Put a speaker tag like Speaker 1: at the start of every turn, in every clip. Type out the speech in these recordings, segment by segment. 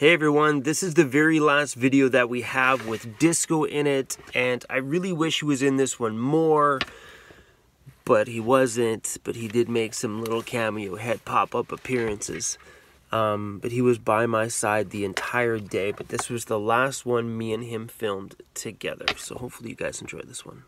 Speaker 1: Hey everyone, this is the very last video that we have with Disco in it, and I really wish he was in this one more, but he wasn't, but he did make some little cameo head pop-up appearances. Um, but he was by my side the entire day, but this was the last one me and him filmed together, so hopefully you guys enjoy this one.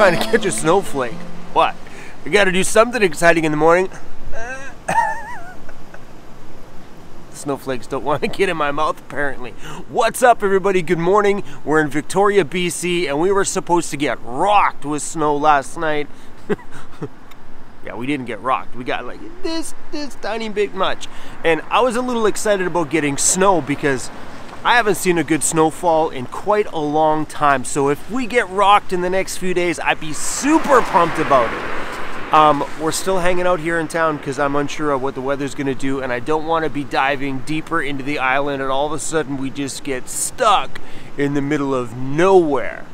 Speaker 1: Trying to catch a snowflake. What? We gotta do something exciting in the morning. Snowflakes don't want to get in my mouth, apparently. What's up, everybody? Good morning. We're in Victoria, BC, and we were supposed to get rocked with snow last night. yeah, we didn't get rocked. We got like this, this tiny bit much. And I was a little excited about getting snow because I haven't seen a good snowfall in quite a long time. So if we get rocked in the next few days, I'd be super pumped about it. Um, we're still hanging out here in town because I'm unsure of what the weather's going to do, and I don't want to be diving deeper into the island, and all of a sudden we just get stuck in the middle of nowhere.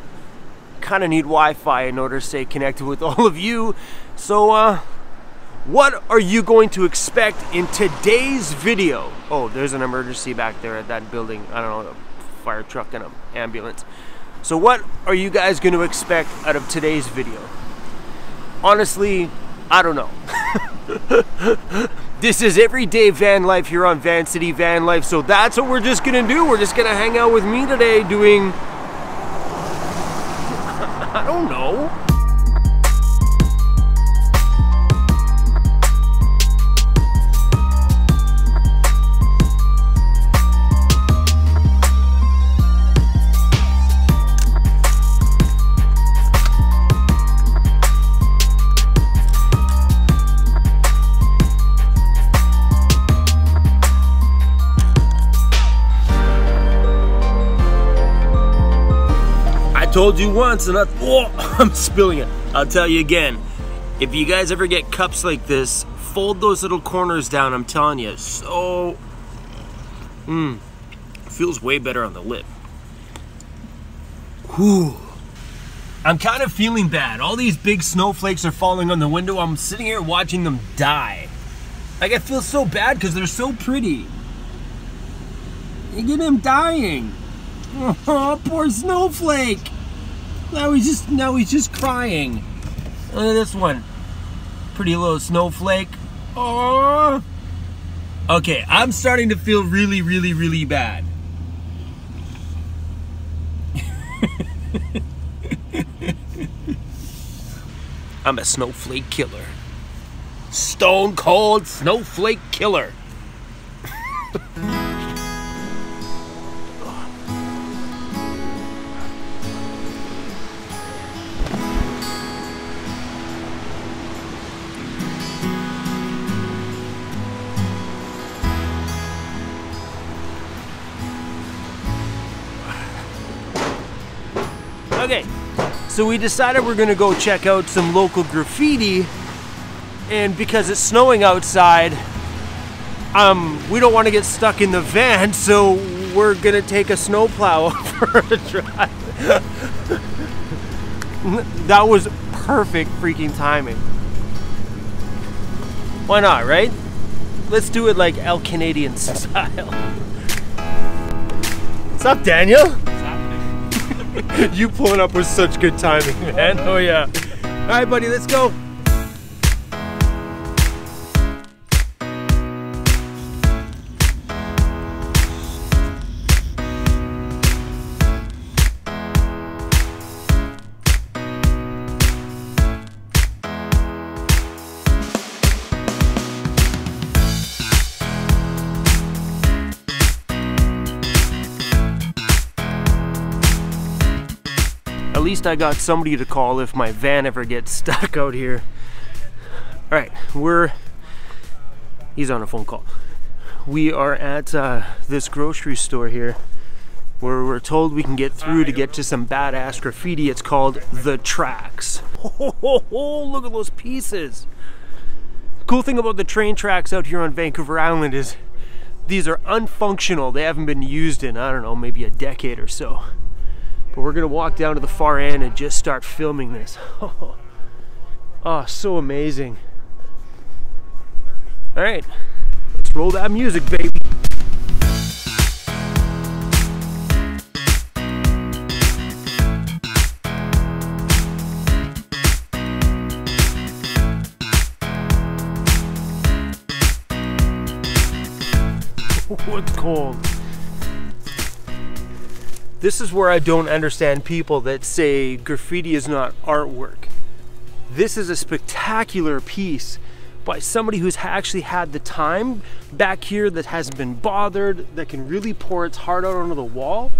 Speaker 1: Kind of need Wi-Fi in order to stay connected with all of you. So, uh, what are you going to expect in today's video? Oh, there's an emergency back there at that building. I don't know, a fire truck and an ambulance. So what are you guys going to expect out of today's video? Honestly, I don't know. this is everyday van life here on Van City Van Life, so that's what we're just gonna do. We're just gonna hang out with me today doing... I don't know. Told you once and I, oh, I'm spilling it. I'll tell you again. If you guys ever get cups like this, fold those little corners down, I'm telling you. So, mmm, feels way better on the lip. Whew. I'm kind of feeling bad. All these big snowflakes are falling on the window. I'm sitting here watching them die. Like, I feel so bad because they're so pretty. Look at him dying. Oh, poor snowflake. Now he's just now he's just crying. Look at this one. Pretty little snowflake. Oh. Okay, I'm starting to feel really, really, really bad. I'm a snowflake killer. Stone cold snowflake killer. So we decided we're gonna go check out some local graffiti and because it's snowing outside, um, we don't want to get stuck in the van, so we're gonna take a snowplow for a drive. that was perfect freaking timing. Why not, right? Let's do it like El Canadian style. What's up, Daniel? you pulling up with such good timing, man. Oh yeah. All right, buddy, let's go. Least I got somebody to call if my van ever gets stuck out here. All right, we're, he's on a phone call. we are at uh, this grocery store here where we're told we can get through to get to some badass graffiti. It's called The Tracks. Oh, look at those pieces. Cool thing about the train tracks out here on Vancouver Island is these are unfunctional. They haven't been used in, I don't know, maybe a decade or so. But we're gonna walk down to the far end and just start filming this. oh, so amazing. All right, let's roll that music, baby. What's cold? This is where I don't understand people that say graffiti is not artwork. This is a spectacular piece by somebody who's actually had the time back here that hasn't been bothered, that can really pour its heart out onto the wall.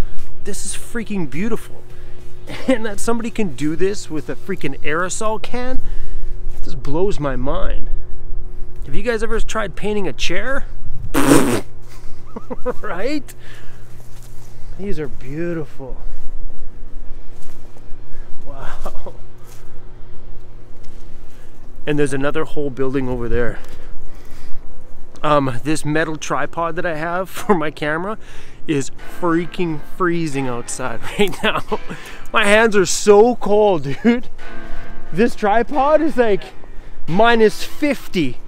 Speaker 1: This is freaking beautiful. And that somebody can do this with a freaking aerosol can just blows my mind. Have you guys ever tried painting a chair? right? These are beautiful. Wow. And there's another whole building over there. Um, this metal tripod that I have for my camera is freaking freezing outside right now. My hands are so cold, dude. This tripod is like minus 50.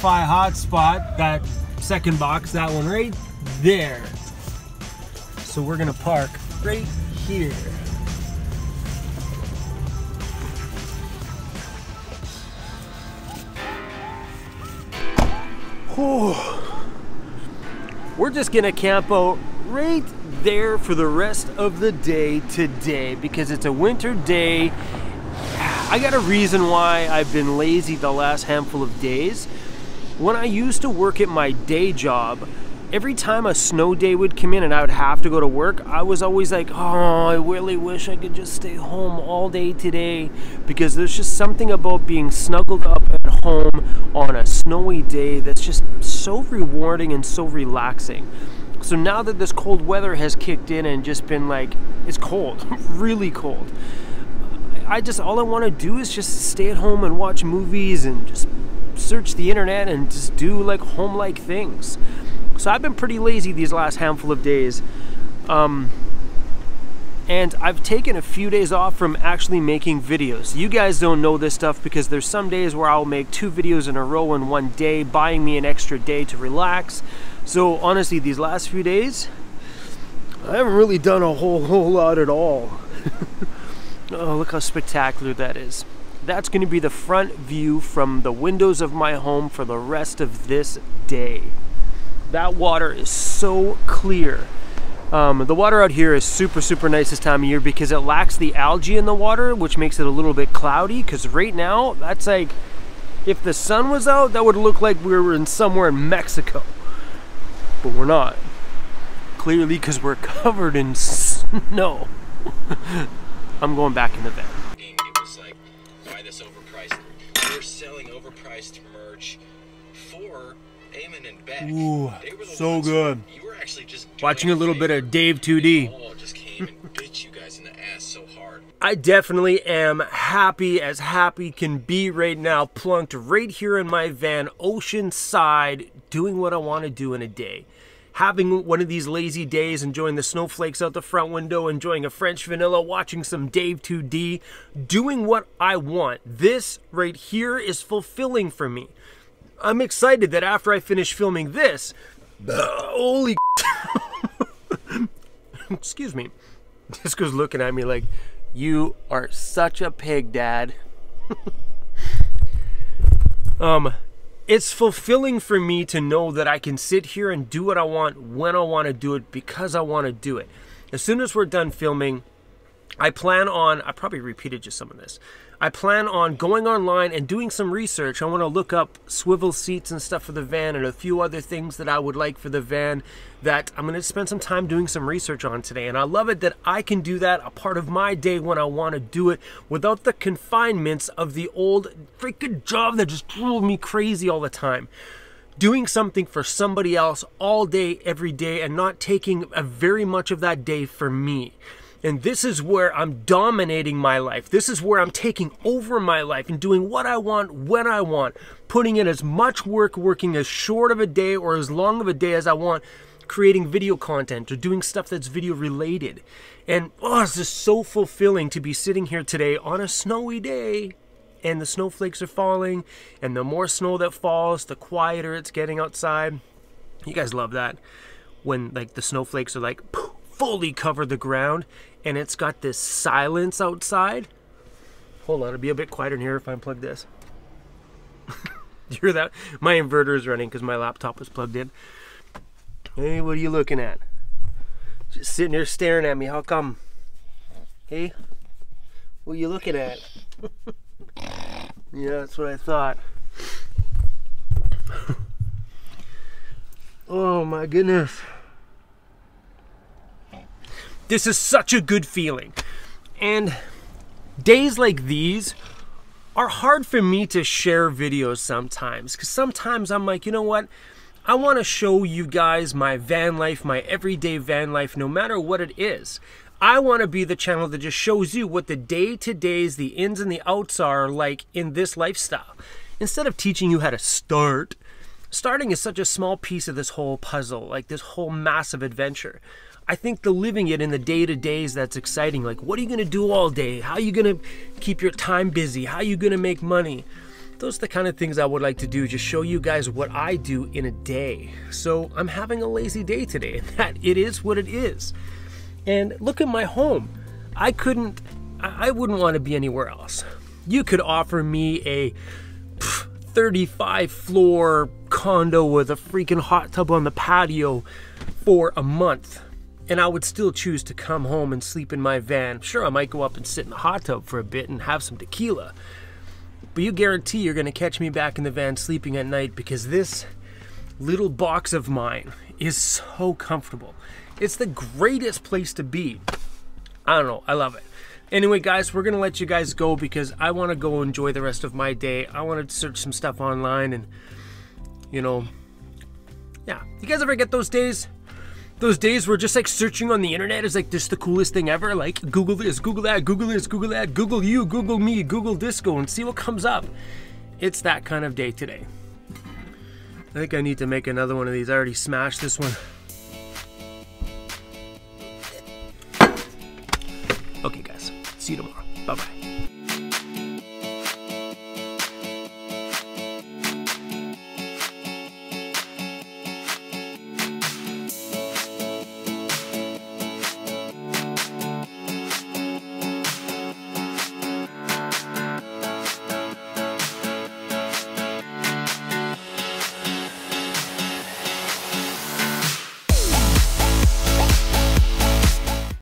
Speaker 1: Wi-Fi hotspot, that second box, that one right there. So we're gonna park right here. Whew. We're just gonna camp out right there for the rest of the day today because it's a winter day I got a reason why I've been lazy the last handful of days. When I used to work at my day job, every time a snow day would come in and I would have to go to work, I was always like, oh, I really wish I could just stay home all day today because there's just something about being snuggled up at home on a snowy day that's just so rewarding and so relaxing. So now that this cold weather has kicked in and just been like, it's cold, really cold. I just all I want to do is just stay at home and watch movies and just search the internet and just do like home-like things. So I've been pretty lazy these last handful of days. Um, and I've taken a few days off from actually making videos. You guys don't know this stuff because there's some days where I'll make two videos in a row in one day, buying me an extra day to relax. So honestly, these last few days, I haven't really done a whole whole lot at all. Oh, look how spectacular that is. That's going to be the front view from the windows of my home for the rest of this day. That water is so clear. Um, the water out here is super, super nice this time of year because it lacks the algae in the water, which makes it a little bit cloudy. Because right now, that's like, if the sun was out, that would look like we were in somewhere in Mexico. But we're not. Clearly, because we're covered in snow. I'm going back in the van.
Speaker 2: Beck.
Speaker 1: Ooh,
Speaker 2: They were the
Speaker 1: so good.
Speaker 2: You were actually just
Speaker 1: Watching a little bit of Dave 2D.
Speaker 2: Just came and bit you guys in the ass so hard.
Speaker 1: I definitely am happy as happy can be right now, plunked right here in my van, oceanside, doing what I want to do in a day. Having one of these lazy days, enjoying the snowflakes out the front window, enjoying a French vanilla, watching some Dave 2D, doing what I want. This right here is fulfilling for me. I'm excited that after I finish filming this, holy excuse me. Disco's looking at me like, you are such a pig, Dad. um, it's fulfilling for me to know that I can sit here and do what I want when I want to do it because I want to do it. As soon as we're done filming, I plan on, I probably repeated just some of this. I plan on going online and doing some research. I want to look up swivel seats and stuff for the van and a few other things that I would like for the van that I'm going to spend some time doing some research on today. And I love it that I can do that a part of my day when I want to do it without the confinements of the old freaking job that just drove me crazy all the time doing something for somebody else all day, every day, and not taking a very much of that day for me. And this is where I'm dominating my life. This is where I'm taking over my life and doing what I want when I want, putting in as much work, working as short of a day or as long of a day as I want, creating video content or doing stuff that's video related. And oh, it's just so fulfilling to be sitting here today on a snowy day and the snowflakes are falling and the more snow that falls, the quieter it's getting outside. You guys love that when like the snowflakes are like fully cover the ground and it's got this silence outside. Hold on, it'll be a bit quieter in here if I unplug this. you hear that? My inverter is running because my laptop was plugged in. Hey, what are you looking at? Just sitting here staring at me. How come? Hey, what are you looking at? yeah, that's what I thought. oh my goodness. This is such a good feeling. And days like these are hard for me to share videos sometimes because sometimes I'm like, you know what? I want to show you guys my van life, my everyday van life, no matter what it is. I want to be the channel that just shows you what the day to days, the ins and the outs are like in this lifestyle. Instead of teaching you how to start, starting is such a small piece of this whole puzzle, like this whole massive adventure. I think the living it in the day to days that's exciting. Like, what are you going to do all day? How are you going to keep your time busy? How are you going to make money? Those are the kind of things I would like to do, just show you guys what I do in a day. So I'm having a lazy day today, and that it is what it is. And look at my home. I couldn't, I wouldn't want to be anywhere else. You could offer me a 35 floor condo with a freaking hot tub on the patio for a month and I would still choose to come home and sleep in my van. Sure, I might go up and sit in the hot tub for a bit and have some tequila. But you guarantee you're to catch me back in the van sleeping at night because this little box of mine is so comfortable. It's the greatest place to be. I don't know, I love it. Anyway, guys, we're to let you guys go because I want to go enjoy the rest of my day. I want to search some stuff online and, you know, yeah. You guys ever get those days those days where just like searching on the internet is like just the coolest thing ever. Like Google this, Google that, Google this, Google that, Google you, Google me, Google disco, and see what comes up. It's that kind of day today. I think I need to make another one of these. I already smashed this one. Okay, guys. See you tomorrow. Bye bye.